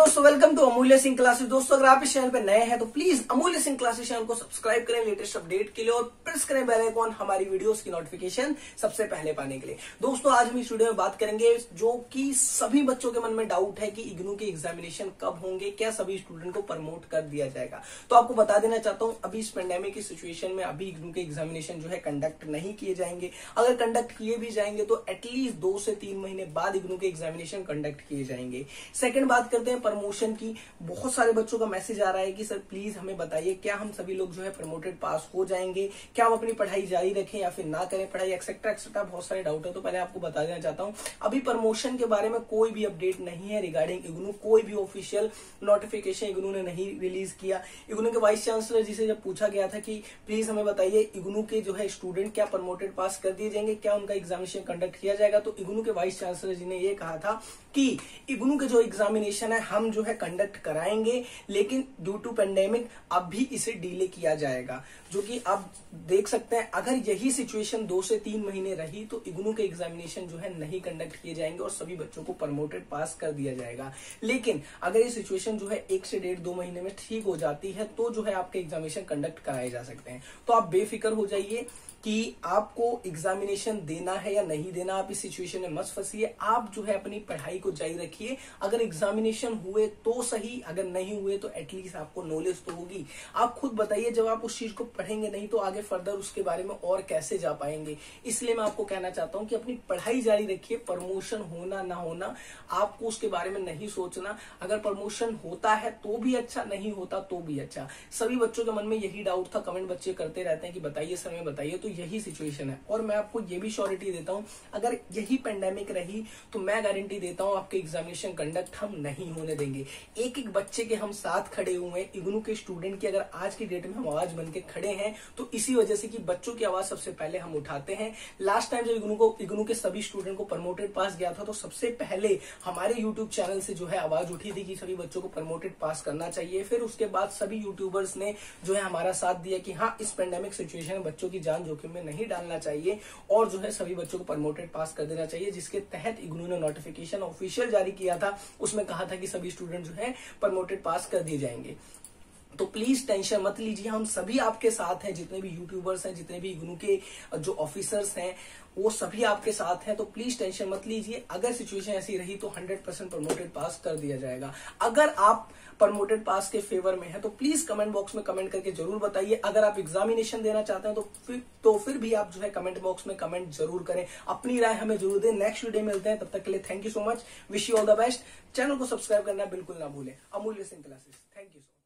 दोस्तों welcome to अमूल्य Singh classes. दोस्तों, अगर आप इस चैनल पर नए हैं तो please Amulya Singh classes channel को सब्सक्राइब करें लेटेस्ट अपडेट के लिए, और प्रेस करें बेल आइकॉन हमारी वीडियोस की नोटिफिकेशन सबसे पहले पाने के लिए। दोस्तों, आज हम इस वीडियो में बात करेंगे जो कि सभी बच्चों के मन में डाउट है कि इग्नू के एग्जामिनेशन कब होंगे, क्या सभी स्टूडेंट को प्रमोट कर दिया जाएगा। तो आपको बता देना चाहता हूँ, अभी इस पेंडेमिक की सिचुएशन में अभी इग्नू के एग्जामिनेशन जो है कंडक्ट नहीं किए जाएँगे। अगर कंडक्ट किए भी जाएँगे तो एटलीस्ट दो से तीन महीने बाद इग्नू के एग्जामिनेशन कंडक्ट किए जाएँगे। सेकंड बात करते हैं प्रमोशन की, बहुत सारे बच्चों का मैसेज आ रहा है कि, सर प्लीज़ हमें बताइए, क्या हम सभी लोग जो है प्रमोटेड पास हो जाएँगे? क्या हम अपनी पढ़ाई जारी रखें या फिर ना करें पढ़ाई? एक्सेट्रा एक्सेट्रा बहुत सारे डाउट है तो पहले आपको बता देना चाहता हूँ। अभी प्रमोशन के बारे में कोई भी अपडेट नहीं है रिगार्डिंग इग्नू। कोई भी ऑफिशियल नोटिफिकेशन इग्नू ने नहीं रिलीज़ किया। इग्नू के वाइस चांसलर जी से जब पूछा गया था कि प्लीज़ हमें बताइए, इग्नू के जो है स्टूडेंट क्या प्रमोटेड पास कर दिए जाएँगे? क्या उनका एग्जामिनेशन कंडक्ट किया जाएगा? तो इग्नू के वाइस चांसलर जी ने यह कहा था कि, इग्नू के जो एग्जामिनेशन है, हम जो है कंडक्ट कराएँगे, लेकिन ड्यू टू पेंडेमिक अब भी इसे डिले किया जाएगा। जो कि आप देख सकते हैं, अगर यही सिचुएशन दो से तीन महीने रही तो इग्नू के एग्जामिनेशन जो है नहीं कंडक्ट किए जाएँगे और सभी बच्चों को प्रमोटेड पास कर दिया जाएगा। लेकिन अगर ये सिचुएशन जो है एक से डेढ़, दो महीने में ठीक हो जाती है तो जो है आपके एग्जामिनेशन कंडक्ट कराए जा सकते हैं। तो आप बेफिक्र हो जाइए कि आपको एग्जामिनेशन देना है या नहीं देना, आप इस सिचुएशन में मत फंसिए। आप जो है अपनी पढ़ाई को जारी रखिए। अगर एग्जामिनेशन हुए तो सही, अगर नहीं हुए तो एटलीस्ट आपको नॉलेज तो होगी। आप खुद बताइए, जब आप उस चीज़ को पढ़ेंगे नहीं तो आगे फर्दर उसके बारे में और कैसे जा पाएँगे? इसलिए मैं आपको कहना चाहता हूँ कि अपनी पढ़ाई जारी रखिए। प्रमोशन होना ना होना, आपको उसके बारे में नहीं सोचना। अगर प्रमोशन होता है तो भी अच्छा नहीं होता तो भी अच्छा। सभी बच्चों के मन में यही डाउट था। कमेंट बच्चे करते रहते हैं कि बताइए, सर में बताइए तो यही सिचुएशन है। और मैं आपको ये भी श्योरिटी देता हूँ, अगर यही पेंडेमिक रही तो मैं गारंटी देता हूँ आपके एग्जामिनेशन कंडक्ट हम नहीं होने देंगे। एक एक बच्चे के हम साथ खड़े हुए हैं। इग्नू के स्टूडेंट की अगर आज की डेट में हम आवाज़ बन के खड़े हैं तो इसी वजह से कि बच्चों की आवाज़ सबसे पहले हम उठाते हैं। लास्ट टाइम जब इग्नू को, इग्नू के सभी स्टूडेंट को प्रमोटेड पास गया था तो सबसे पहले हमारे यूट्यूब चैनल से जो है आवाज़ उठी थी कि सभी बच्चों को प्रमोटेड पास करना चाहिए। फिर उसके बाद सभी यूट्यूबर्स ने जो है हमारा साथ दिया कि हाँ इस पेंडेमिक सिचुएशन में बच्चों की जान जोखिम में नहीं डालना चाहिए और जो है सभी बच्चों को प्रमोटेड पास कर देना चाहिए, जिसके तहत इग्नू ने नोटिफिकेशन ऑफिशियल जारी किया था। उसमें कहा था कि सभी स्टूडेंट जो है प्रमोटेड पास कर दिए जाएँगे। तो प्लीज़ टेंशन मत लीजिए, हम सभी आपके साथ हैं, जितने भी यूट्यूबर्स हैं, जितने भी इग्नू के जो ऑफिसर्स हैं, वो सभी आपके साथ हैं तो प्लीज़ टेंशन मत लीजिए। अगर सिचुएशन ऐसी रही तो 100 परसेंट प्रमोटेड पास कर दिया जाएगा। अगर आप प्रमोटेड पास के फेवर में है तो प्लीज़ कमेंट बॉक्स में कमेंट करके ज़रूर बताइए। अगर आप एग्जामिनेशन देना चाहते हैं तो फिर तो फिर भी आप जो है कमेंट बॉक्स में कमेंट ज़रूर करें। अपनी राय हमें ज़रूर दें। नेक्स्ट वीडियो मिलते हैं, तब तक के लिए thank you so much wish you all the best channel को सब्सक्राइब करना बिल्कुल ना भूलें। Amulya Singh classes thank you so